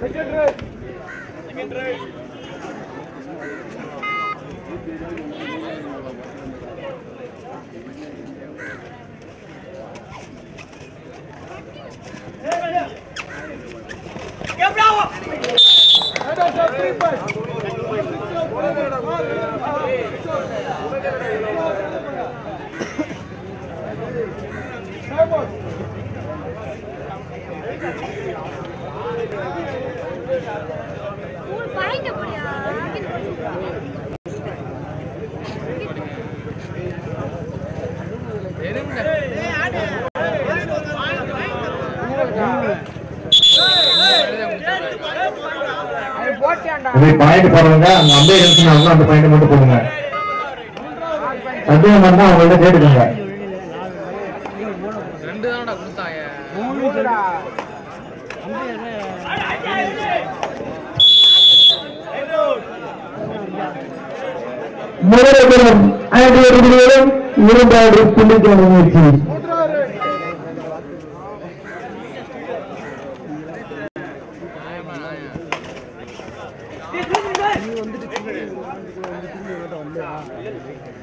Second race. Second race. Quebrava! Era da tripa! Point போடுறவங்க அங்க அம்பே சொன்னாங்க அந்த பாயிண்ட் மட்டும் போடுங்க. சந்தேகம் வந்தா அவங்கள்ட்ட கேட்டுக்கோங்க. ரெண்டு தானடா கொடுத்தாங்க முதலிடம் இரண்டாவது புள்ளிக்கான முயற்சி. ஏய்,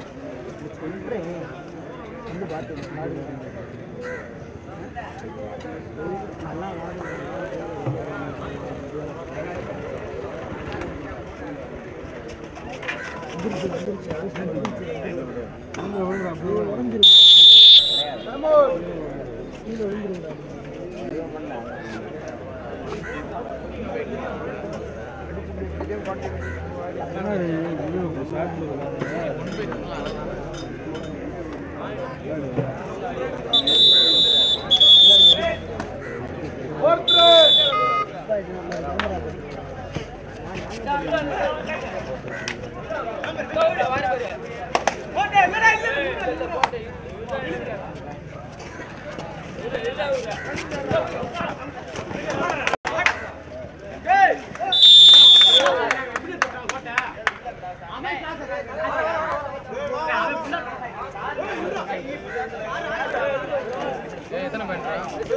எத்தனை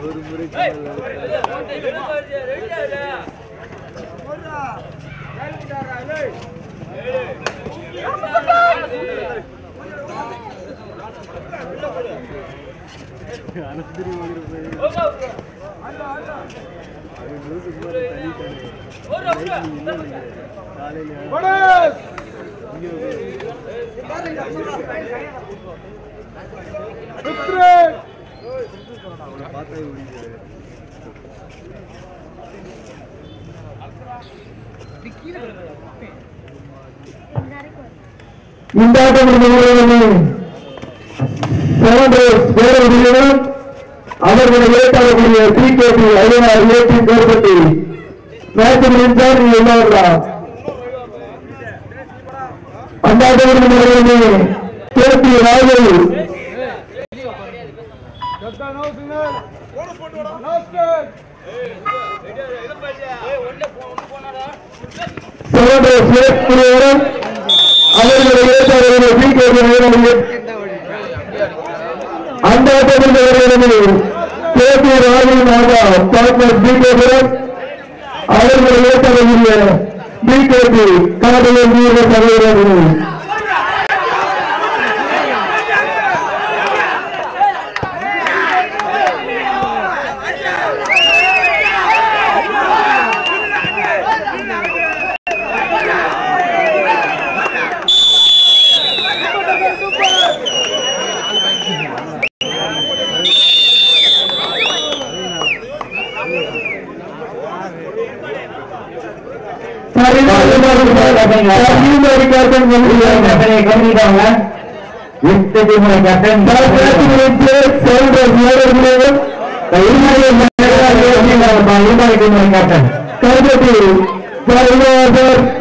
ஒரு முறை ஏற்காடக்கூடிய கிரிக்கெட் ஐநூறு ஏற்றி ஏற்பட்டு மேட்ச் முடிந்தால் நீ என்ன அந்த ஆட்டம் KP Raju Captain, no signal. Last சகோதர சேத் குருவரும் அவர்களுடைய ஏற்பாடுகளை பிகேபி அந்த ஆட்டத்தில் Please be, God will. ஏற்பாடுடைய பிகேபி காதலின் வீர சகோதரர்கள் கவனிக்காங்க எட்டு டீமுடைய கேப்டன் கேப்டன்